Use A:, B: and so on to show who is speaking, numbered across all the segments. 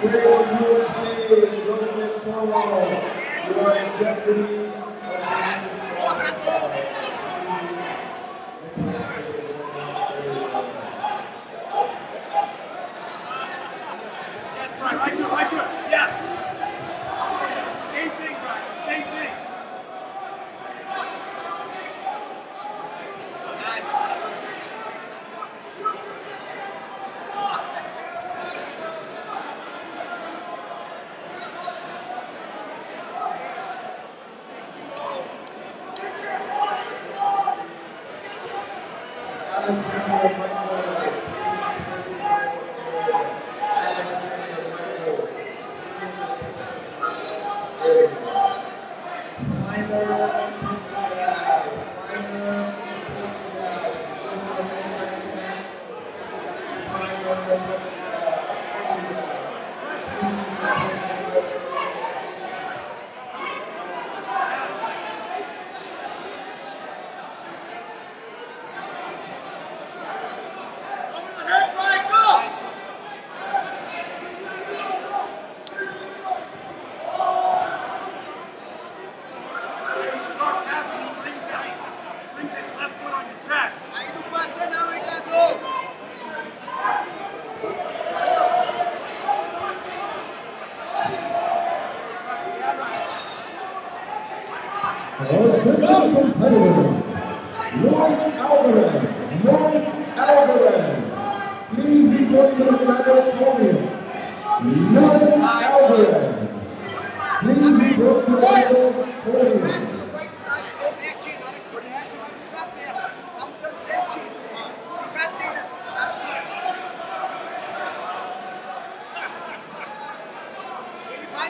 A: USA, Joseph you are in jeopardy
B: Yes, Brian, right to it, right to it. Yes. Same thing, Brian. Same thing.
A: Alexander Michael. Alexander Michael. Minor Portugal. Minor Portugal. Social Media. Minor Portugal.
B: Start passing and bring that. Bring that left foot on your track.
C: Aí não passa não, hein, Cadu?
A: Attention competitors, Luis Alvarez, Luis Alvarez, please report to the medal podium. Luis Alvarez, please report to the medal podium.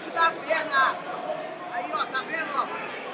C: Te dar a perna, Aí, ó, tá vendo? Ó.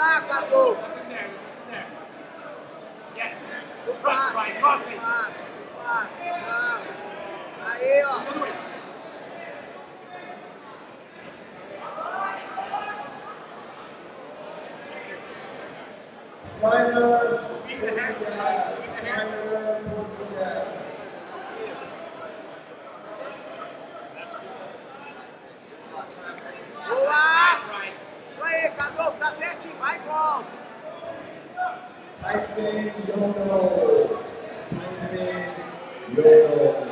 C: Lutar, Cadolfo.
B: Nothing there. There's nothing there. Yes. Pressure, Brian. Cross face.
C: Passe, passe, calma. Aí, ó.
B: Other way.
A: Final
B: Keep the hand.
A: Portugal.
B: Keep the hand.
A: Final Portugal.
C: Boa!
B: Brian.
C: Cadolfo, tá certinho. Vai e volta.
A: Tyson Yono. Tyson Yono.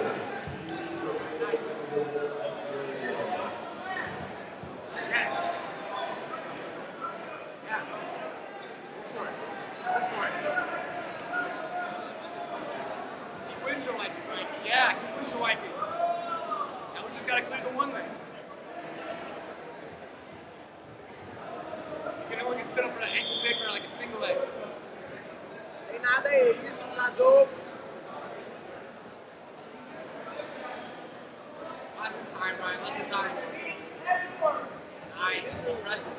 B: Yes. Yeah. Go for it. Go for it. Keep windshield wiping, right? Yeah, keep windshield wiping. Now we just gotta clear the one leg. Set up an ankle bigger like a single leg.
C: Tem nada aí. Isso, Cadolfo.
B: Lots of time, Ryan. Lots of time. Nice. Keep pressing.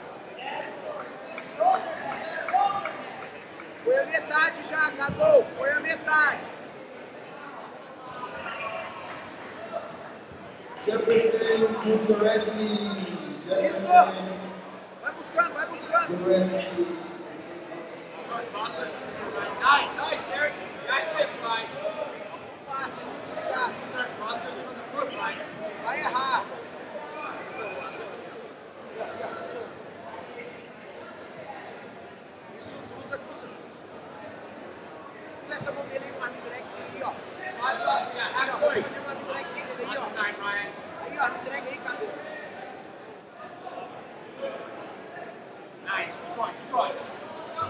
C: Foi a metade já, Cadolfo. Foi a metade.
A: Jefferson Kusuresi.
C: Isso. Buscando, vai buscando.
A: Kusuresi.
B: Start crossing. Nice. Nice, Derek. That's it, Ryan.
C: Passe, muito ligado.
B: Start crossing on the foot, Ryan.
C: Vai errar. Isso, cruza, cruza. essa mão dele aí no arm drag aí, ó. Aí, ó, vai fazer um arm drag nele aí,
B: Lots of
C: ó.
B: time, Ryan.
C: Aí, ó, arm drag aí, Cadu.
B: Nice. Keep going. Keep going.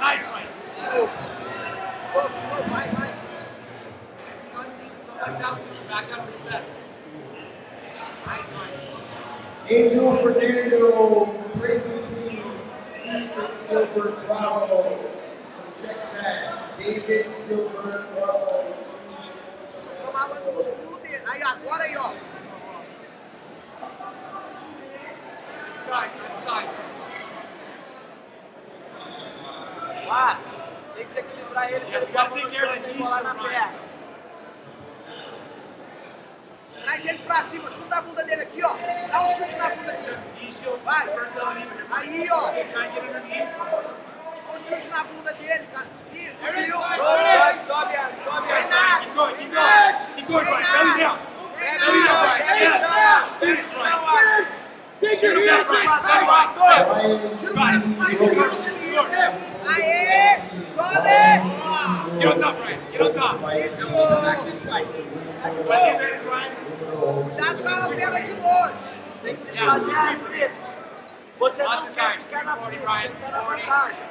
B: Nice, Ryan.
C: Isso. De novo, de novo, vai, vai.
B: Every time you see something like that, we just back up reset. Nice, Ryan.
A: Angel Fernando, Crazy Team, Ethan Gilbert Bravo. Check that. David Gilbert Bravo.
C: Isso, fica malandro nos pulos dele. Aí, agora aí, ó.
B: Side, side, side.
C: Quatro. Tem que desequilibrar ele pra ele
B: Gotta
C: ficar
B: take
C: no
B: care
C: chão
B: of the
C: sem
B: knee,
C: bolar na
B: Ryan.
C: perna. Traz ele pra cima, chuta a bunda dele aqui, ó. Dá um chute na bunda
B: It's
C: dele.
B: just knee shield.
C: Vai.
B: First down even here.
C: Aí, ó.
B: Just gonna try and get underneath.
C: Dá um chute na bunda dele, cara. Isso, viu?
D: Sobe, sobe, sobe.
B: Nice, Ryan. Keep going, keep going. Keep going, Ryan. Belly down. Belly down, Ryan. Yes. Finish, Ryan. Shoot him down, Ryan. Stay, Ryan. Stay.
A: Ryan
C: Tira o
A: C.
C: braço mais, tira o braço dele.
B: Get on top, Ryan. Get on top.
C: De
B: Right
C: novo.
B: there, Ryan.
C: Cuidado com a perna de novo. Tem que desfazer esse drift. Você não quer ficar na frente, tem que estar na vantagem.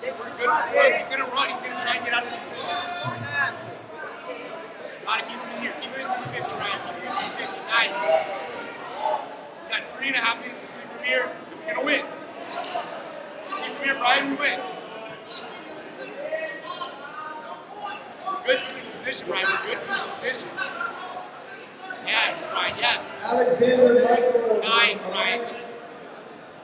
C: Tem que.
B: He's gonna run. He's gonna try and get out of this position. Keep him in here. Keep him in the 50, Ryan. Keep him in the 50. Nice. We got three and a half minutes to sleep from here, we're gonna win. Sleep from here, Brian, we win. Good for this position, Brian. We're good for this position. Yes, Brian, yes.
A: Alexander Michael.
B: Nice, Brian. Let's-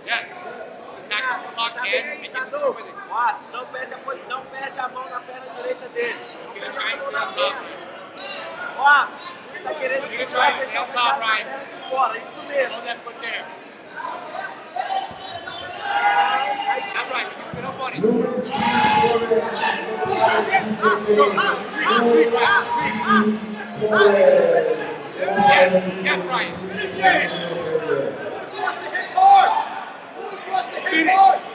B: Yes. Let's attack the footlock and,
C: aí,
B: and get the
C: Cadu.
B: sleep with it.
C: Quatro, não perde a, po- não perde a mão na perna direita dele. Não
B: We're gonna
C: perde
B: try
C: essa
B: and
C: mão
B: stay
C: na
B: on top,
C: perna.
B: Ryan.
C: Quatro, ele tá querendo
B: We're gonna
C: puxar
B: try and
C: deixar
B: stay
C: o
B: on top,
C: cara com
B: Ryan.
C: perna de fora. Isso mesmo.
B: Hold that foot there. Now, Brian, you can sit up on it.
A: Luis B. Torres.
B: Yes, yes, Brian. Finish. Finish.